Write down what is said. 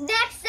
Next